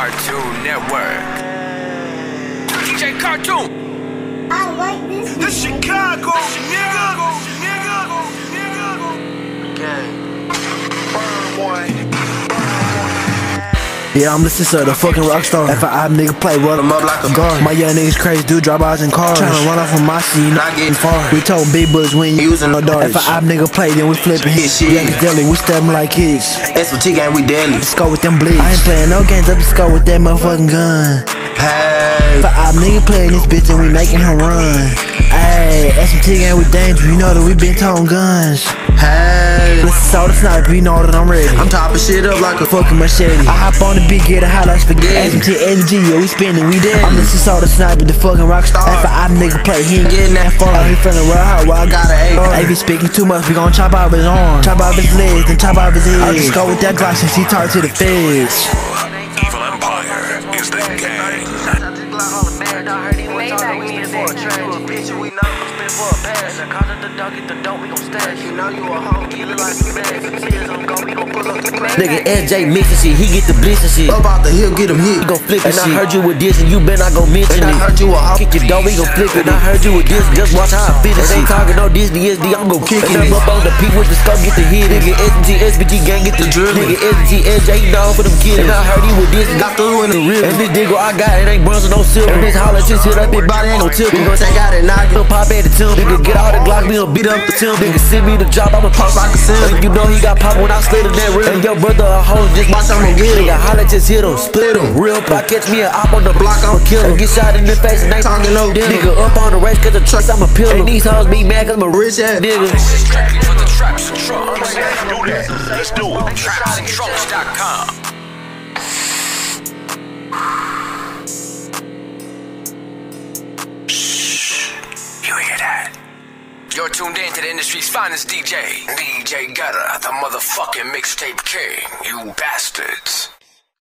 Cartoon Network. DJ Cartoon. I like this. The Chicago, nigga, nigga, Yeah, I'm listening to the fucking rock star. If I nigga play, run him up like a guard. My young niggas crazy, do drive-bys in cars. Tryna run off on my seat, not getting far. We told big bullets we ain't using no darts. If I nigga play, then we flipping hits. Shit. Yeah, it's deadly, we stepping like kids. SOT gang, we deadly. Let's go with them bleeds. I ain't playing no games, up to go with that motherfucking gun. Hey. If I nigga playing this bitch and we making him run. Ayy, SMT gang, we dangerous, you know that we been towing guns. Hey. Listen, so the sniper, you know that I'm ready. I'm topping shit up like a fucking machete. I hop on the beat, get a hot like spaghetti. SMT energy, yeah, we spinning, we dead. I'm the so the sniper, the fucking rock star. If I nigga play, he ain't getting that far. He finna run hot while I got an A. Uh. If he speaking too much, we gon' chop off his arm, chop off his legs, then chop off his head. I just go with that Glock since he talk to the feds. Evil Empire is the gang like all the bad. I heard he was talking, we spent for a train. Bitch, we know you spent for a pass. I caught up the dog, get the dope, we gon' stash. You know you a hoe, you look like you bad. Some tears, I'm gon' be Nigga SJ mixing shit, he get the blitz and shit. Up out the hill, get him hit. He gon' flip And it. I And I heard you with this, and you better not go mention And I heard you a hop. Kick your dog, we gon' flip it. And I heard you with this, just watch how I finish it. Ain't talking no Disney SD, I'm gon' kick it. And I'm up on the peak with the scope, get the hit. Nigga SG, SBG gang, get the drill. Nigga SG, SJ, he down for them kids. And I heard you with this, got through in the real. And this digger I got, it ain't bronze or no silver. And this holler just hit up, his body ain't gon' tilt. We gon' take out and knock I'ma pop at the tune, nigga. Get all the Glock, we gon' beat up the tune. Nigga, send me the job, I'ma pop like a sim. And you know he got pop when I slid in that rim. And your brother a hoe, just watch I'ma get him. Nigga, holla, just hit him, split him. Real pop, catch me a op on the block, I'ma kill him. Get shot in the face and ain't Talking no deal. Nigga, up on the race, cause the trucks, I'ma peel him. And these hoes be mad, cause I'm a rich ass nigga. Strictly for the traps and trucks. You're tuned in to the industry's finest DJ, DJ Gutter, the motherfucking mixtape king, you bastards.